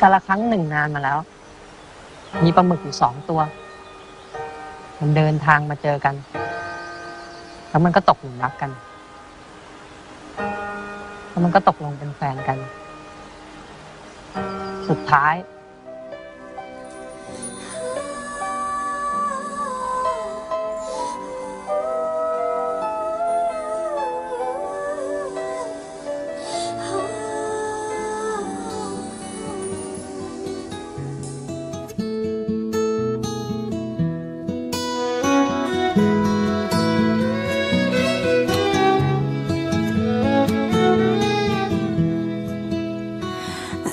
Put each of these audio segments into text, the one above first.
กาละครั้งหนึ่งนานมาแล้ว มีปลาหมึกอยู่สองตัว มันเดินทางมาเจอกัน แล้วมันก็ตกหลุมรักกัน แล้วมันก็ตกลงเป็นแฟนกัน สุดท้าย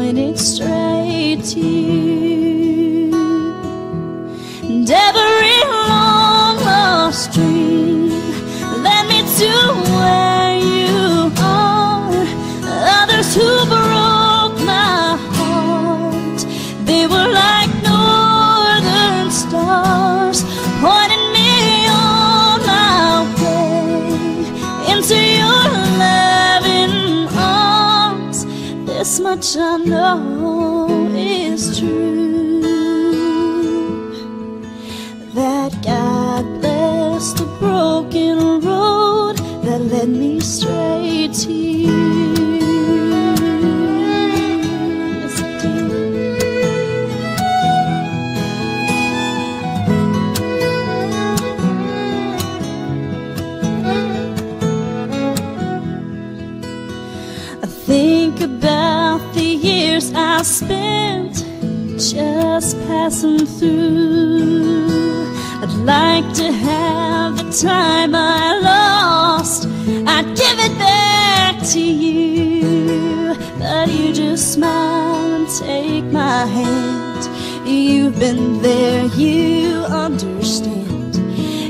pointed straight to you. Much I know is true that God bless the broken road that led me straight to you. I think about the years I spent just passing through. I'd like to have the time I lost. I'd give it back to you. But you just smile and take my hand. You've been there, you understand.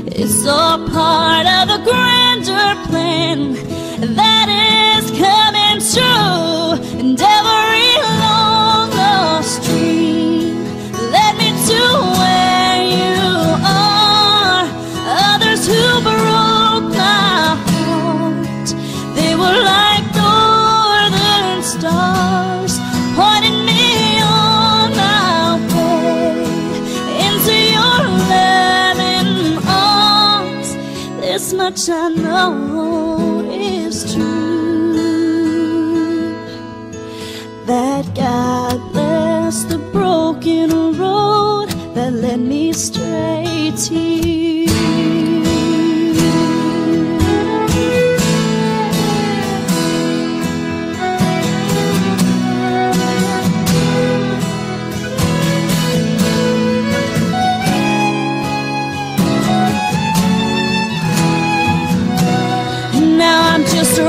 It's all part of a grander plan that true. And every long lost dream led me to where you are. Others who broke my heart, they were like northern stars, pointing me on my way into your loving arms. This much I know is true that God bless the broken road that led me straight to you. Now I'm just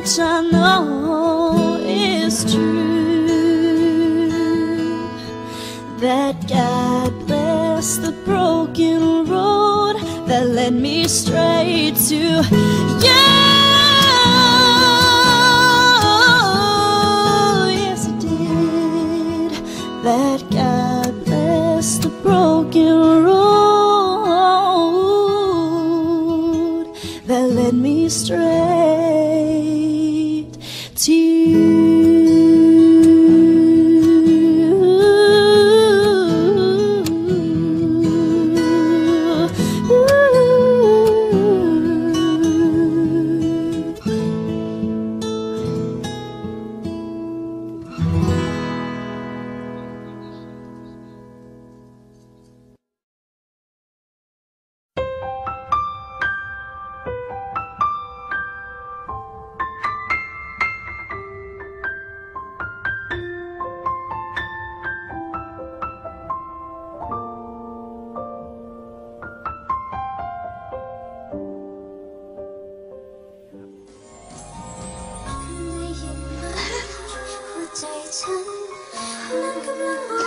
much I know is true. That God bless the broken road that led me straight to you. Yes, it did. That God bless the broken road that led me straight come on, come on.